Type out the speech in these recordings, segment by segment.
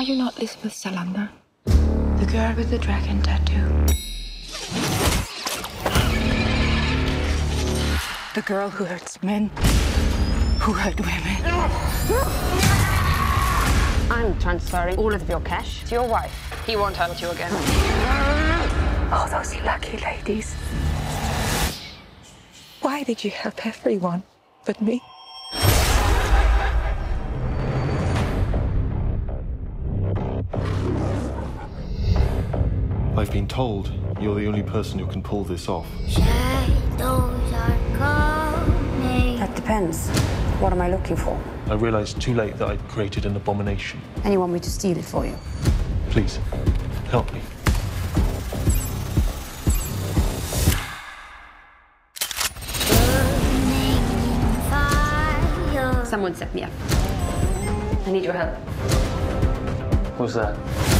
Are you not Lisbeth Salander? The girl with the dragon tattoo. The girl who hurts men, who hurt women. I'm transferring all of your cash to your wife. He won't hurt you again. Oh, those lucky ladies. Why did you help everyone but me? I've been told you're the only person who can pull this off. Shadows are coming. That depends. What am I looking for? I realized too late that I'd created an abomination. And you want me to steal it for you? Please, help me. Burning. Someone set me up. I need your help. What's that?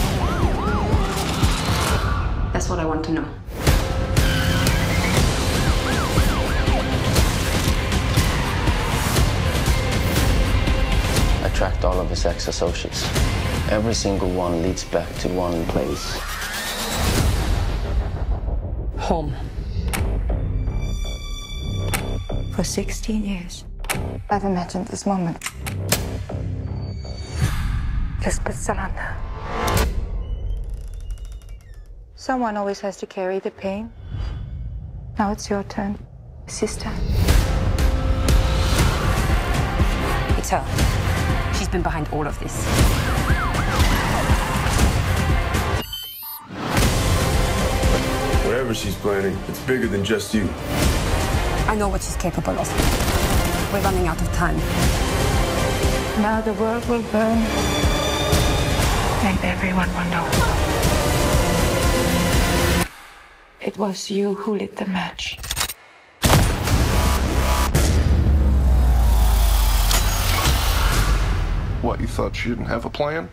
That's what I want to know. I tracked all of his ex-associates. Every single one leads back to one place. Home. For 16 years, I've imagined this moment. Lisbeth Salander. Someone always has to carry the pain. Now it's your turn, sister. It's her. She's been behind all of this. Whatever she's planning, it's bigger than just you. I know what she's capable of. We're running out of time. Now the world will burn, and everyone will know. It was you who lit the match. What, you thought she didn't have a plan?